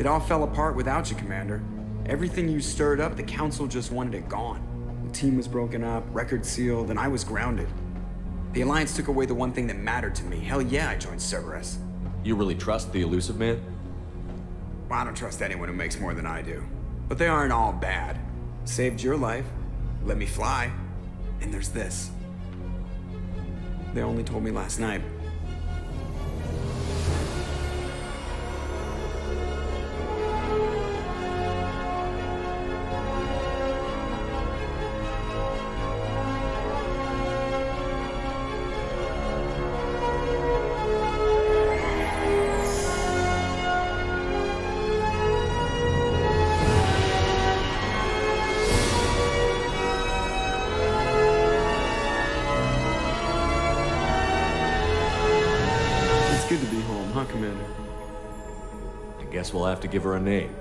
It all fell apart without you, Commander. Everything you stirred up, the Council just wanted it gone. The team was broken up, record sealed, and I was grounded. The Alliance took away the one thing that mattered to me. Hell yeah, I joined Cerberus. You really trust the Illusive Man? Well, I don't trust anyone who makes more than I do. But they aren't all bad. Saved your life, let me fly, and there's this. They only told me last night. Good to be home, huh, Commander? I guess we'll have to give her a name.